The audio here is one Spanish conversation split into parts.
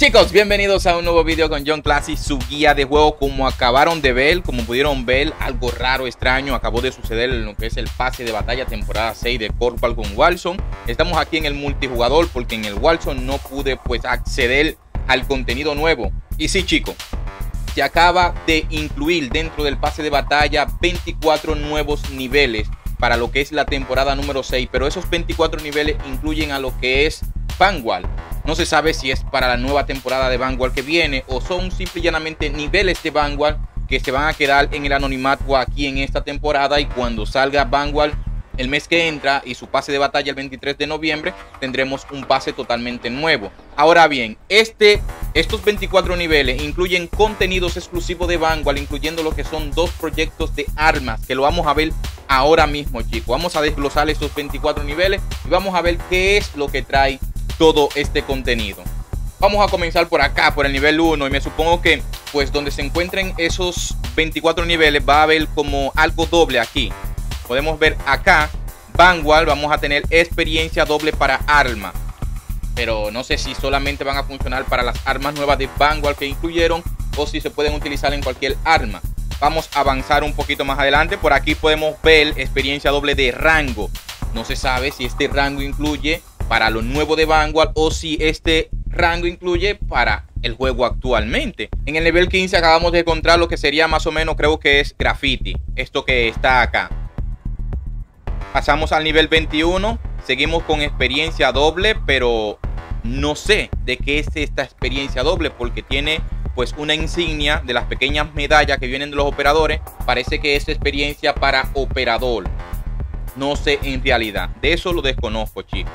Chicos, bienvenidos a un nuevo video con John Classy, su guía de juego. Como acabaron de ver, como pudieron ver, algo raro, extraño acabó de suceder en lo que es el pase de batalla temporada 6 de Corpal con Walson. Estamos aquí en el multijugador porque en el Walson no pude pues acceder al contenido nuevo. Y sí, chicos, se acaba de incluir dentro del pase de batalla 24 nuevos niveles para lo que es la temporada número 6, pero esos 24 niveles incluyen a lo que es Vanguard. No se sabe si es para la nueva temporada de Vanguard que viene o son simple y llanamente niveles de Vanguard que se van a quedar en el anonimato aquí en esta temporada y cuando salga Vanguard el mes que entra y su pase de batalla el 23 de noviembre tendremos un pase totalmente nuevo. Ahora bien, este, estos 24 niveles incluyen contenidos exclusivos de Vanguard, incluyendo lo que son dos proyectos de armas, que lo vamos a ver ahora mismo, chicos. Vamos a desglosar estos 24 niveles y vamos a ver qué es lo que trae todo este contenido. Vamos a comenzar por acá, por el nivel 1, y me supongo que, pues, donde se encuentren esos 24 niveles, va a haber como algo doble aquí podemos ver acá, Vanguard, vamos a tener experiencia doble para arma. Pero no sé si solamente van a funcionar para las armas nuevas de Vanguard que incluyeron o si se pueden utilizar en cualquier arma. Vamos a avanzar un poquito más adelante. Por aquí podemos ver experiencia doble de rango. No se sabe si este rango incluye para lo nuevo de Vanguard o si este rango incluye para el juego actualmente. En el nivel 15 acabamos de encontrar lo que sería más o menos creo que es graffiti. Esto que está acá. Pasamos al nivel 21. Seguimos con experiencia doble, pero no sé de qué es esta experiencia doble porque tiene pues una insignia de las pequeñas medallas que vienen de los operadores. Parece que es experiencia para operador. No sé en realidad. De eso lo desconozco, chicos.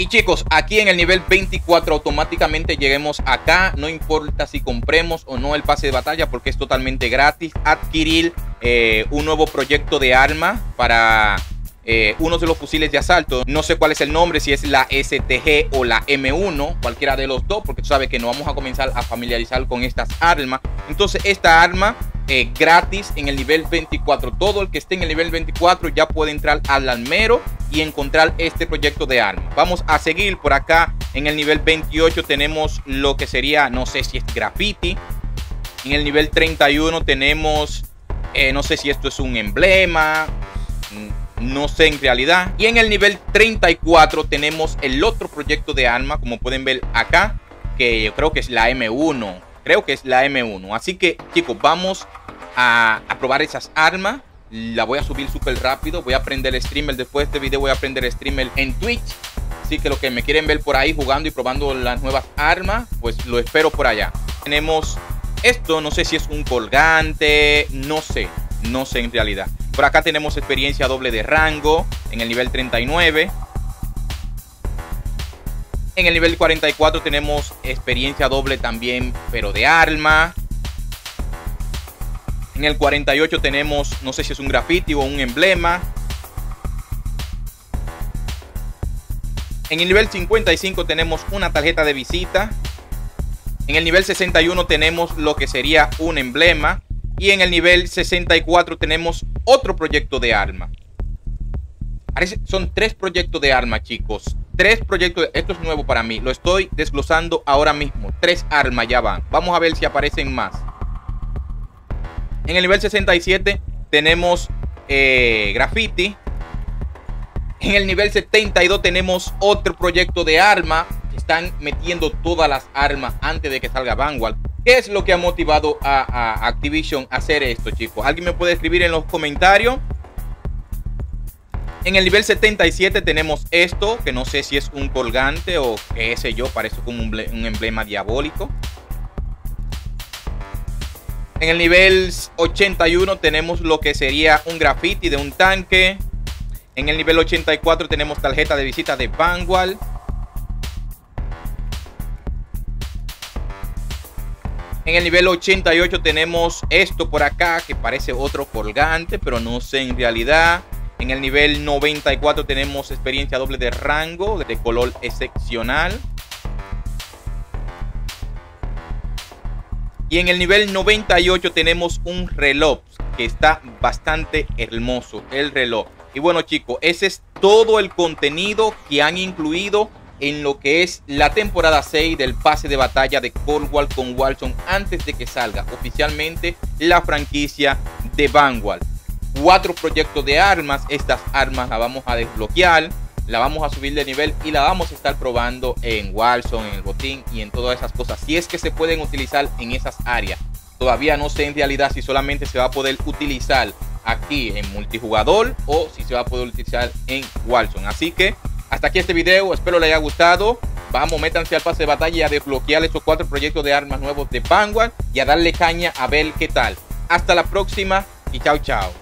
Y chicos, aquí en el nivel 24 automáticamente lleguemos acá. No importa si compremos o no el pase de batalla porque es totalmente gratis. Adquirir eh, un nuevo proyecto de arma para eh, uno de los fusiles de asalto. No sé cuál es el nombre, si es la STG o la M1, cualquiera de los dos, porque tú sabes que no vamos a comenzar a familiarizar con estas armas. Entonces esta arma eh, gratis en el nivel 24. Todo el que esté en el nivel 24 ya puede entrar al almero y encontrar este proyecto de arma. Vamos a seguir por acá. En el nivel 28 tenemos lo que sería, no sé si es graffiti. En el nivel 31 tenemos, eh, no sé si esto es un emblema no sé en realidad. Y en el nivel 34 tenemos el otro proyecto de arma, como pueden ver acá, que yo creo que es la M1. Creo que es la M1. Así que chicos, vamos a, probar esas armas. La voy a subir súper rápido. Voy a aprender streamer. Después de este video voy a aprender streamer en Twitch. Así que los que me quieren ver por ahí jugando y probando las nuevas armas, pues lo espero por allá. Tenemos esto, no sé si es un colgante, no sé, no sé en realidad. Por acá tenemos experiencia doble de rango en el nivel 39. En el nivel 44 tenemos experiencia doble también, pero de arma. En el 48 tenemos, no sé si es un graffiti o un emblema. En el nivel 55 tenemos una tarjeta de visita. En el nivel 61 tenemos lo que sería un emblema. Y en el nivel 64 tenemos otro proyecto de arma. son tres proyectos de arma, chicos. Tres proyectos. esto es nuevo para mí. Lo estoy desglosando ahora mismo. Tres armas ya van. Vamos a ver si aparecen más. En el nivel 67 tenemos eh, graffiti. En el nivel 72 tenemos otro proyecto de arma. Están metiendo todas las armas antes de que salga Vanguard. ¿Qué es lo que ha motivado a, Activision a hacer esto, chicos? ¿Alguien me puede escribir en los comentarios? En el nivel 77 tenemos esto, que no sé si es un colgante o qué sé yo, parece como un, un emblema diabólico. En el nivel 81 tenemos lo que sería un graffiti de un tanque. En el nivel 84 tenemos tarjeta de visita de Vanguard. En el nivel 88 tenemos esto por acá que parece otro colgante, pero no sé en realidad. En el nivel 94 tenemos experiencia doble de rango de color excepcional. Y en el nivel 98 tenemos un reloj que está bastante hermoso, el reloj. Y bueno chicos, ese es todo el contenido que han incluido en lo que es la temporada 6 del pase de batalla de Coldwall con Walson antes de que salga oficialmente la franquicia de Vanguard. Cuatro proyectos de armas, estas armas las vamos a desbloquear, la vamos a subir de nivel y la vamos a estar probando en Walson, en el botín y en todas esas cosas. Si es que se pueden utilizar en esas áreas. Todavía no sé en realidad si solamente se va a poder utilizar aquí en multijugador o si se va a poder utilizar en Walson. Así que hasta aquí este video, espero les haya gustado. Vamos, métanse al pase de batalla y a desbloquear estos cuatro proyectos de armas nuevos de Vanguard y a darle caña a ver qué tal. Hasta la próxima y chao chao.